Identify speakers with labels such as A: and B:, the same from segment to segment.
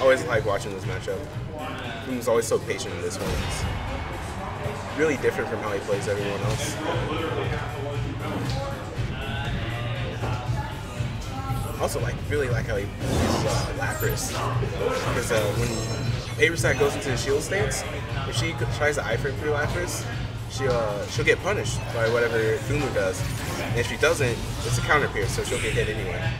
A: Always like watching this matchup. He was always so patient in this one. It's really different from how he plays everyone else. Also, like really like how he uses uh, Lapras because uh, when PaperSak goes into the shield stance, if she tries to iframe through Lapras, she uh, she'll get punished by whatever Fumu does, and if she doesn't, it's a counter pierce, so she'll get hit anyway.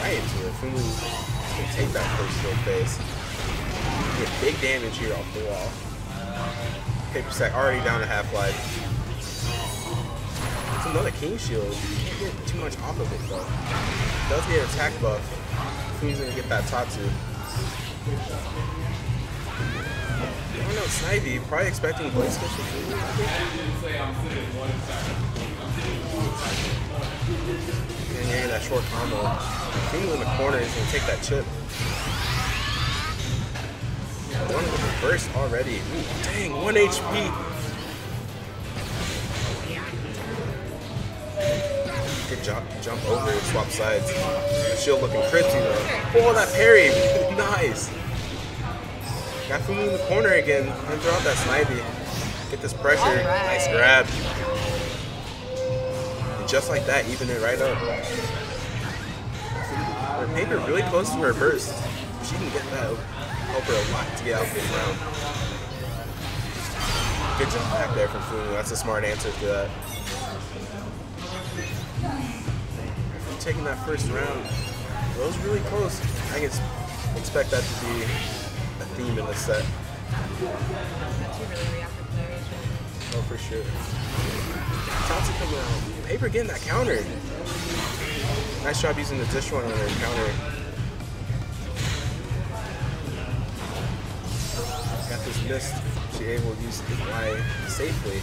A: Right into it, Fumu can take that shield phase. Get big damage here off the wall. PaperSak already down to half life. It's another King Shield. You can't get too much off of it though. Does get attack buff. Fumu's gonna get that Tatsu. I don't know, Snivy, probably expecting Kiss from Fumu. And getting that short combo. Fumu in the corner is gonna take that chip. One with the burst already. Ooh, dang, one HP. Good jump, jump over and swap sides. Shield looking crispy though. Oh, that parry! nice! Got Fumu in the corner again. And throw out that Snivy. Get this pressure.
B: Right.
A: Nice grab. And just like that, even it right up. Her paper really close to her burst. She can get that, help her a lot to get out this round. Good jump back there from Fumu. That's a smart answer to that. taking that first round. It was really close. I can expect that to be a theme in the set. Oh, for sure. Tatsu coming out. Paper getting that counter. Nice job using the dish one on her counter. Got this mist. She able to use the Y safely.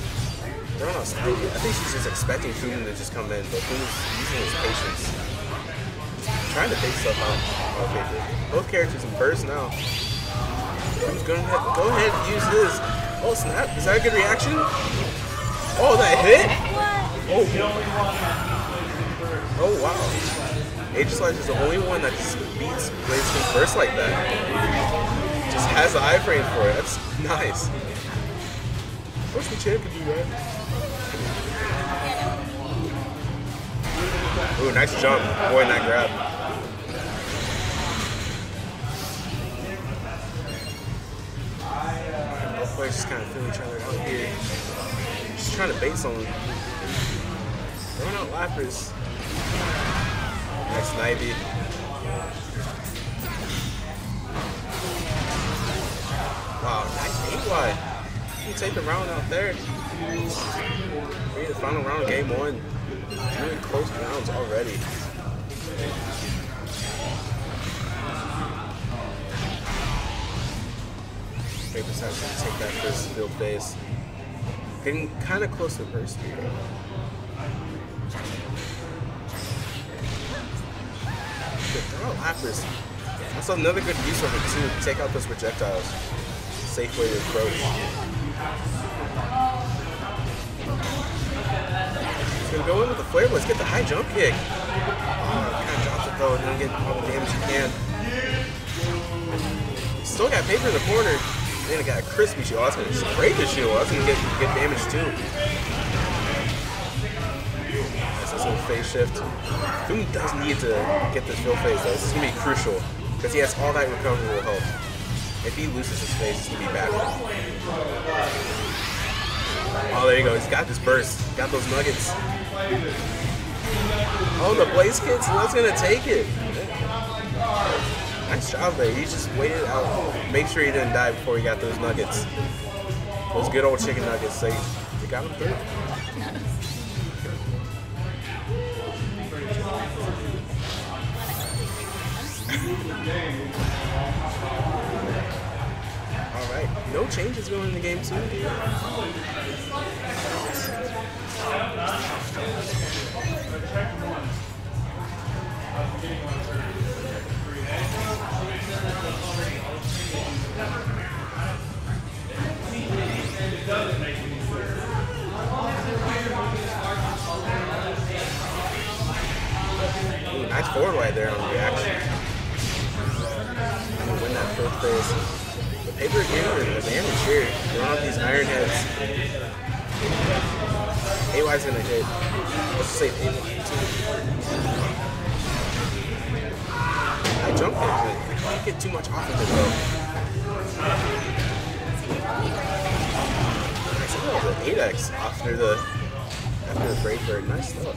A: Throwing out Snivy. I think she's just expecting Fumu to just come in, but Fumu's using his patience. Trying to take stuff out Paper. Both characters in burst now. Fumu's going ahead, go ahead and use his. Oh snap, is that a good reaction? Oh, that hit? Oh. Oh wow. Aegislash is the only one that just beats King first like that. Just has the iframe for it. That's nice. Wish the champ could do that. Ooh, nice jump. Boy, that grab. Both players just kind of feel each other out here. Just trying to bait someone. Throwing out Lapras. Nice Snivy. Wow, nice 8 wide. You take the round out there. Maybe the final round game one. Really close rounds already. PaperSak's gonna take that first field phase. Getting kind of close to burst speed. Good. That's another good use of it too. Take out those projectiles. Safe way to approach. He's gonna go in with the flare blitz, get the high jump kick. Oh, kind of drops it though, get all the damage he can. Still got paper in the corner. Then it got a crispy shield. Oh, That's gonna spray the shield. Oh, That's gonna get get damage too. A phase shift. Doom does need to get this real phase though. This is gonna be crucial because he has all that recoverable health. If he loses his phase, it's gonna be bad. Oh, there you go. He's got this burst. Got those nuggets. Oh, the blaze kicks? That's gonna take it. Nice job there. He just waited out. Make sure he didn't die before he got those nuggets. Those good old chicken nuggets. They, they got him through. All right, no changes going in the game too. Nice forward right there on the phase. The paper again with an advantage here. Throwing out these iron heads. AY's gonna hit. Let's say AY I jumped it, but I can't get too much off of it though. I saw the 8x after the after the Brave Bird. Nice stuff.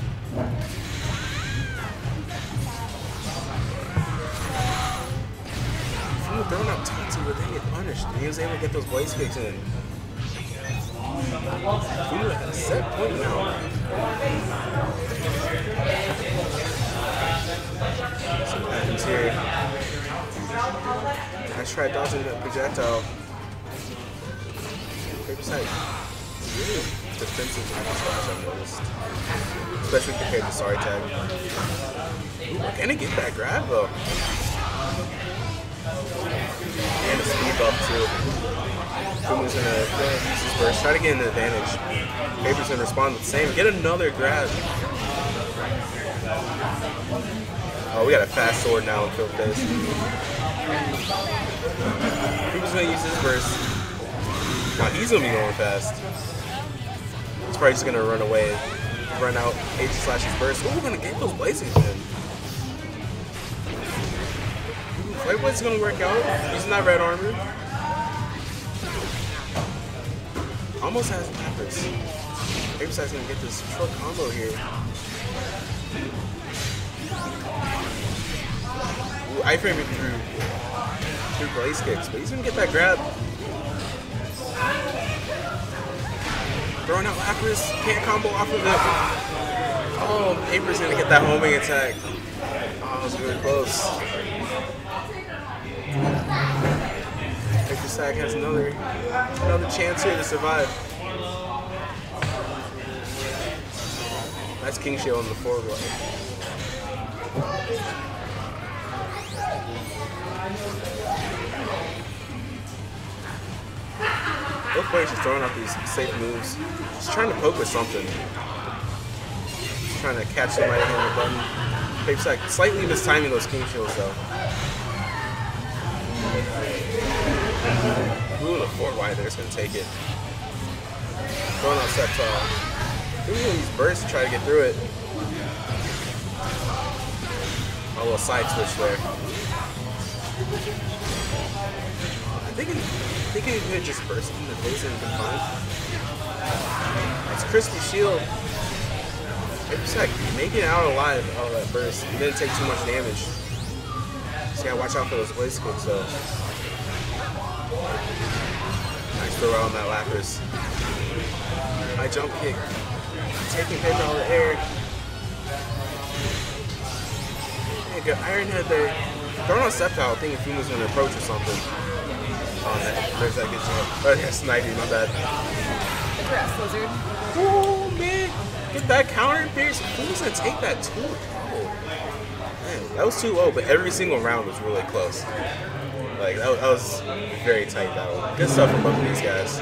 A: Throwing up Tatsu, but then get punished. And he was able to get those blaze kicks in. Fumu at a set point now. So what happens here? I tried dodging the projectile. Paper sight. Really defensive Slash, I've noticed. Especially compared to Sorry Tag. Ooh, it get that grab though? And a speed buff too. Fumu's gonna use his burst, try to get an advantage. Paper's gonna respond with the same. Get another grab. Oh, we got a fast sword now in field phase. Fumu's gonna use his burst. Now he's gonna be going fast. He's probably just gonna run away, run out H slash his burst. Oh, we're gonna get those blazing then. Playboy's gonna work out. Using that red armor. Almost has peppers. Paperside's gonna get this short combo here. Ooh, iframe it through through blaze kicks, but he's gonna get that grab. Throwing out Lapras, can't combo off of it. Oh, Paper's gonna get that homing attack. Oh, it was really close. Has another another chance here to survive. That's King Shield on the forward. Both players just throwing out these safe moves. Just trying to poke with something. Just trying to catch somebody hitting the button. PaperSak slightly mistiming those King Shields though. Blue in the forward wide there is going to take it. Going on set tall. Ooh, these bursts to try to get through it. A little side switch there. I think it, I think it could just burst in the face and. It's Crispy Shield. It's like making it out alive out of that burst. It didn't take too much damage. So you gotta watch out for those blaze kicks though. Nice throw on that Lapras. My jump kick. Taking paper out of the air. Hey, good Iron Head there. Throwing on Sceptile, thinking Fumu's gonna approach or something. Oh, that, there's that good jump. Oh, yeah, sniping, my bad.
B: Good grass lizard.
A: Oh, man. Get that counter pierce. Fumu's gonna take that too. Oh. Man, that was too low, oh, but every single round was really close. Like, that was, that was very tight battle. Good stuff from both of these guys.